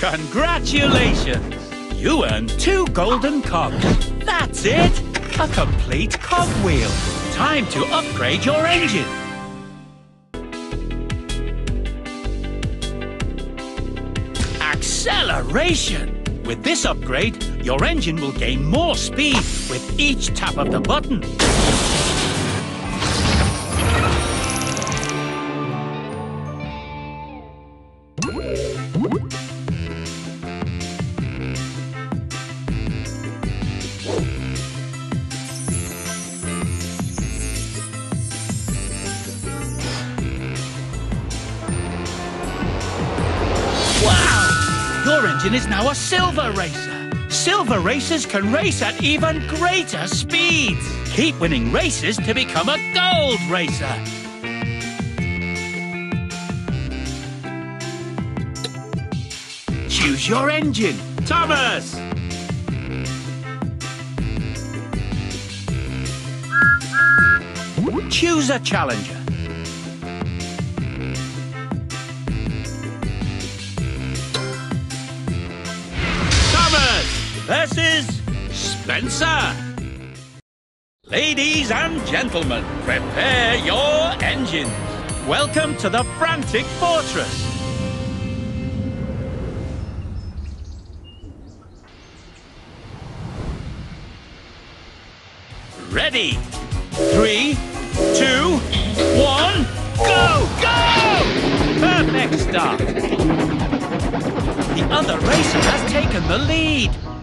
Congratulations! You earned two golden cogs. That's it! A complete cogwheel. Time to upgrade your engine. Acceleration! With this upgrade, your engine will gain more speed with each tap of the button. Engine is now a silver racer. Silver racers can race at even greater speeds. Keep winning races to become a gold racer. Choose your engine, Thomas. Choose a challenger. Spencer. Ladies and gentlemen, prepare your engines. Welcome to the Frantic Fortress. Ready? Three, two, one, go, go! Perfect start. The other racer has taken the lead.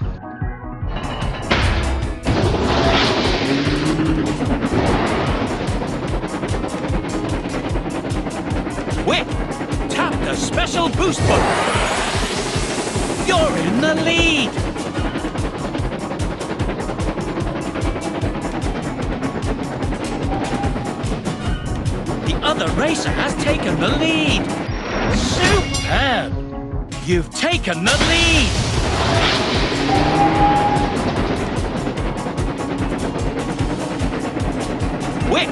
The special boost button. You're in the lead. The other racer has taken the lead. Superb! You've taken the lead! Quick!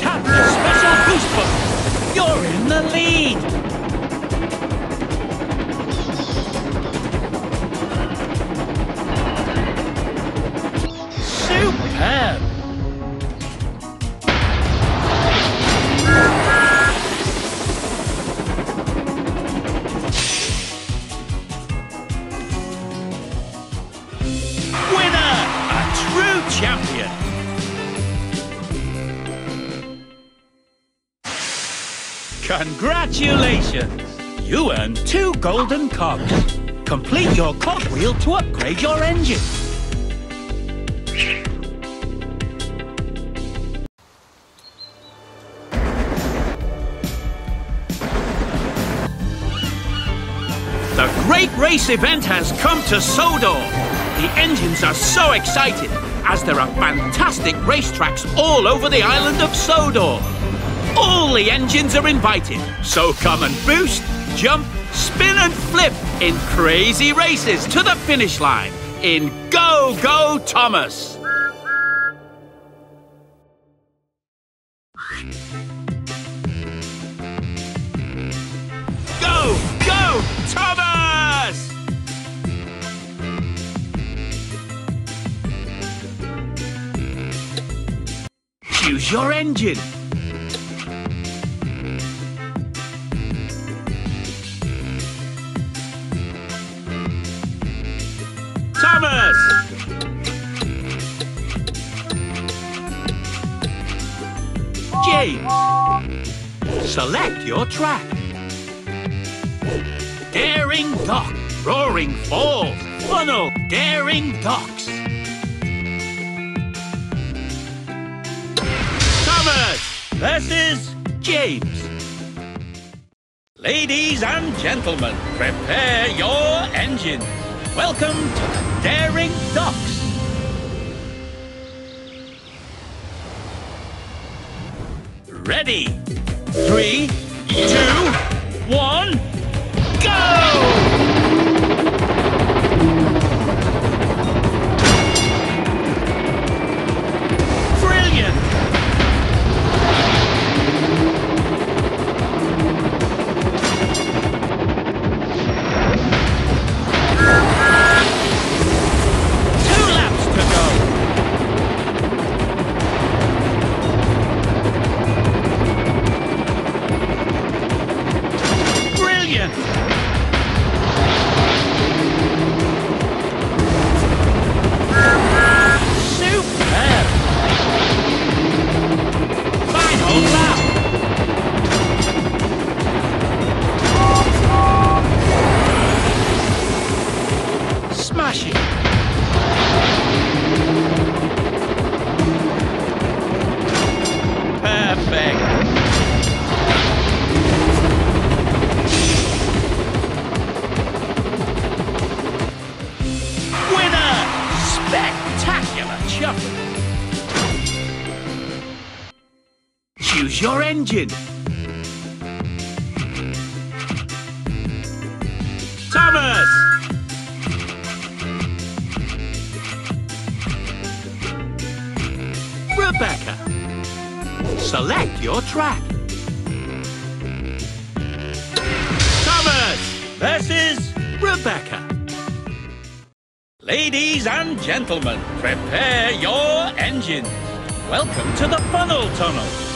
Tap the special boost button! You're in the lead! Congratulations! You earned two golden cogs. Complete your cogwheel to upgrade your engine. The Great Race event has come to Sodor. The engines are so excited as there are fantastic racetracks all over the island of Sodor. All the engines are invited, so come and boost, jump, spin and flip in crazy races to the finish line in Go Go Thomas. Go Go Thomas! Choose your engine. 48. Select your track. Daring Dock, Roaring Falls, Funnel, Daring Docks. Thomas versus James. Ladies and gentlemen, prepare your engines. Welcome to the Daring Docks. Ready? Three, two, one, go! Spectacular! Choose your engine. Thomas! Rebecca. Select your track. Thomas versus Rebecca. Ladies and gentlemen, prepare your engines. Welcome to the funnel tunnel.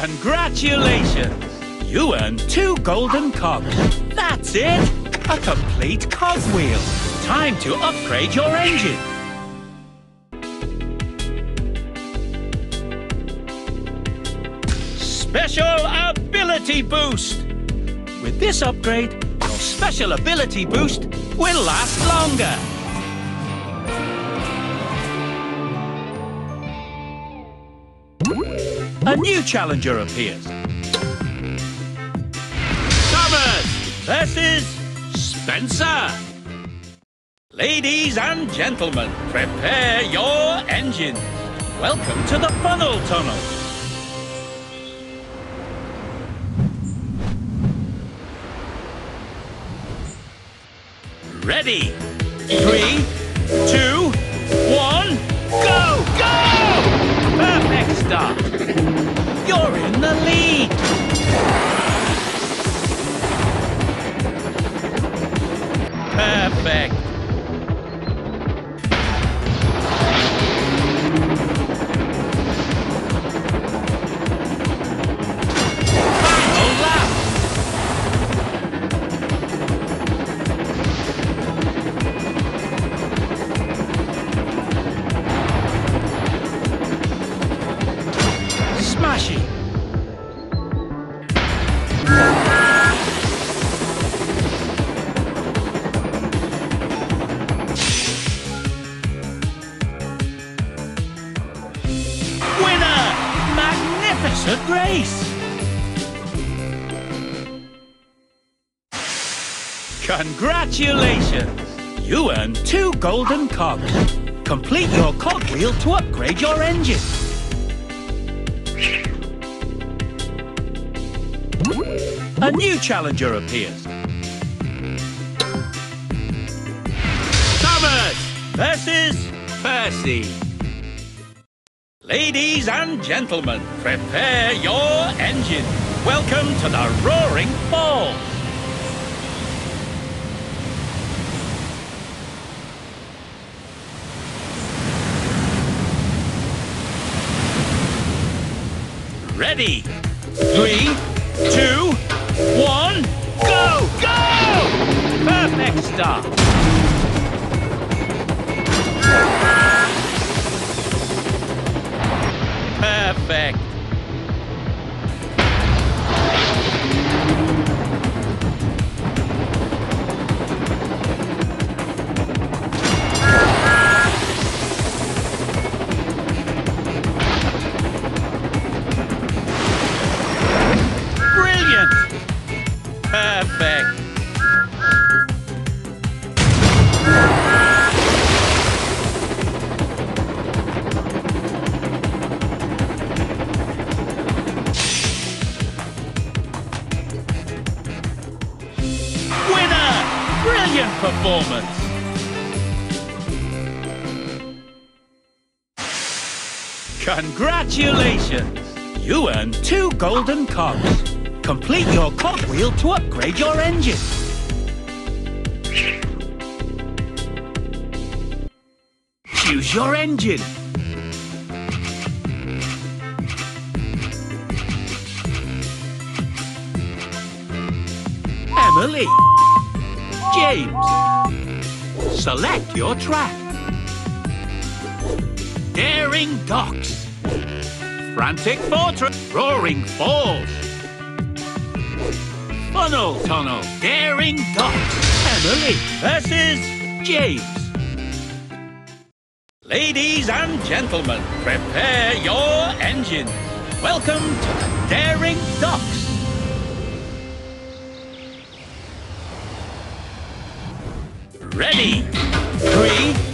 Congratulations! You earned two golden cogs. That's it! A complete cogwheel. Time to upgrade your engine. Special Ability Boost! With this upgrade, your Special Ability Boost will last longer. A new challenger appears. Thomas versus Spencer. Ladies and gentlemen, prepare your engines. Welcome to the funnel tunnel. Ready? Three, two, Perfect. Congratulations! You earned two golden cogs. Complete your cogwheel to upgrade your engine. A new challenger appears. Thomas versus Percy. Ladies and gentlemen, prepare your engine. Welcome to the Roaring Falls. Ready? Three, two, one, go, go! Perfect start. Perfect. Performance! Congratulations! You earned two golden cogs. Complete your cogwheel to upgrade your engine. Choose your engine. Emily. James. Select your track. Daring Docks. Frantic Fortress. Roaring Falls. Funnel Tunnel. Daring Docks. Emily versus James. Ladies and gentlemen, prepare your engines. Welcome to the Daring Docks. Ready? Three,